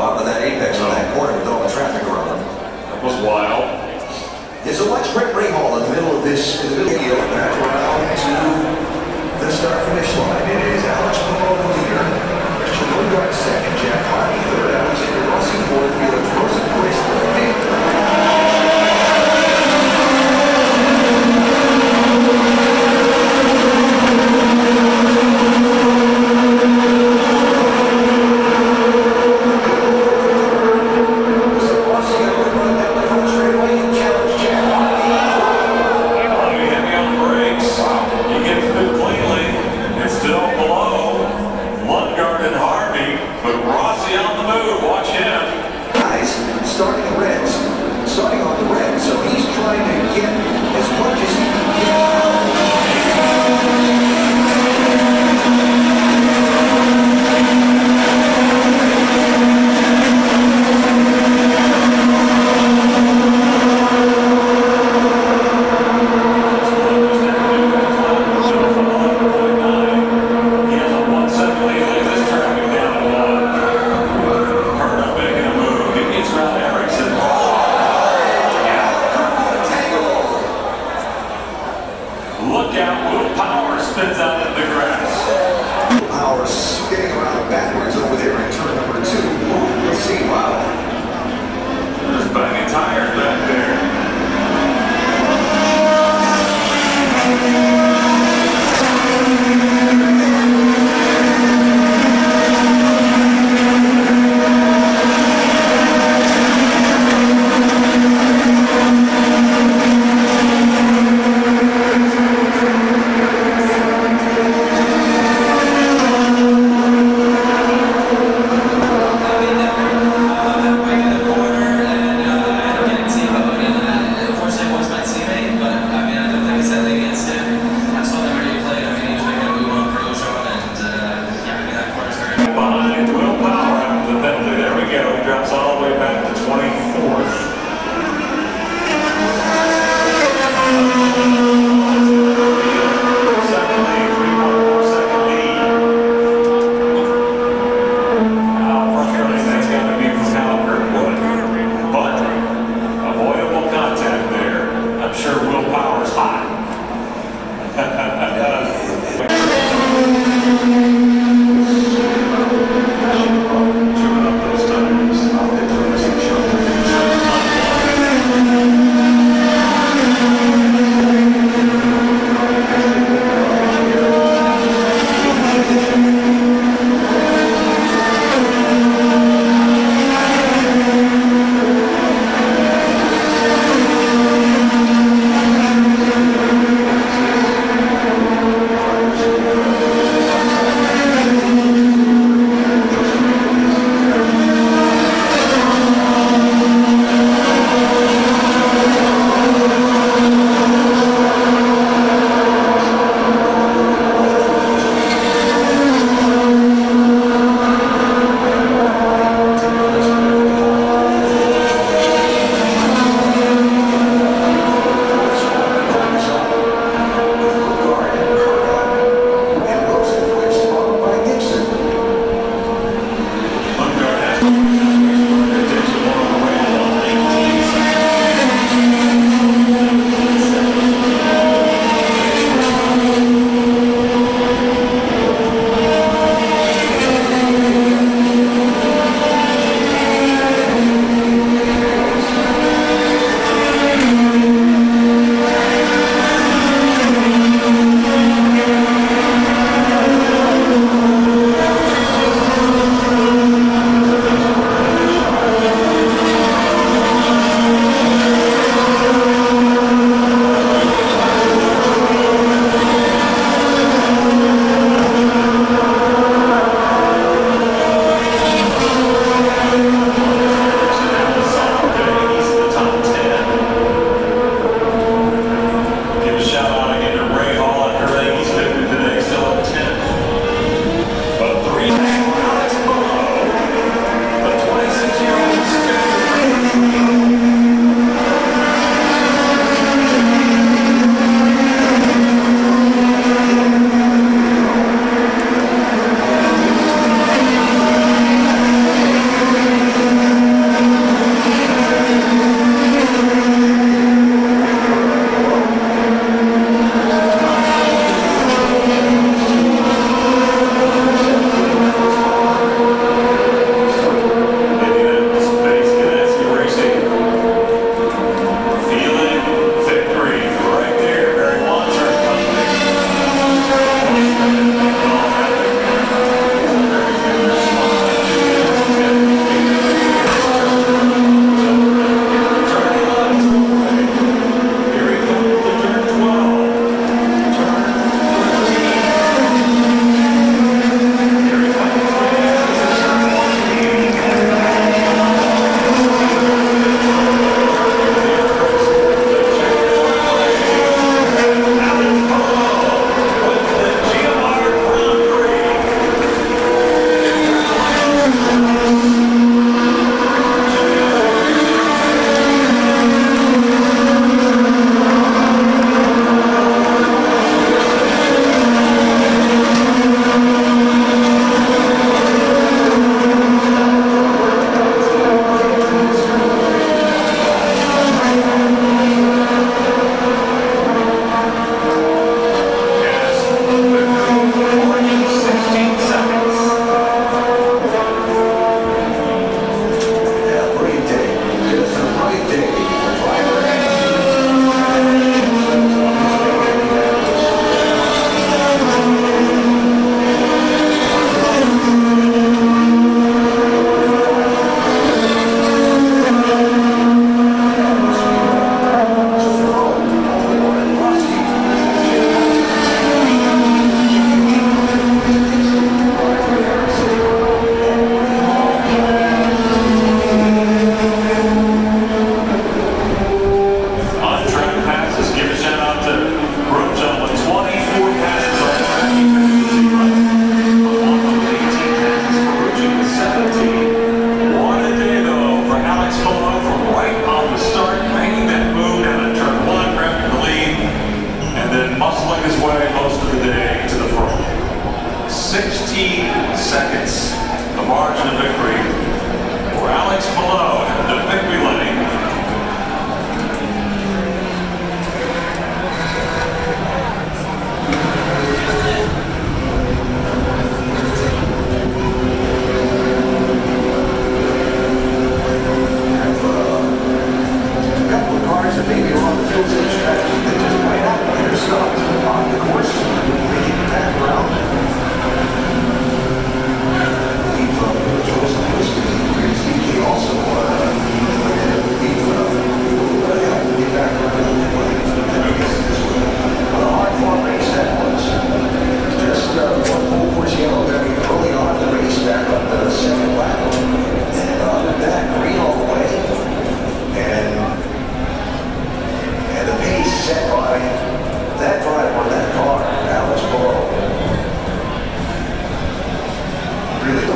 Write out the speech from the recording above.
bottom of that apex No. on that corner with all the traffic around him. That was wild. Yeah, so watch Brett hall in the middle of this, in the middle of the field, back around to the start finish line. It is Alex Palou the leader, Christian Lundgaard second, Jack Harvey third, Alexander Rossi fourth, Felix